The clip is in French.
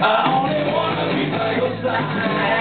I only wanna be by your side.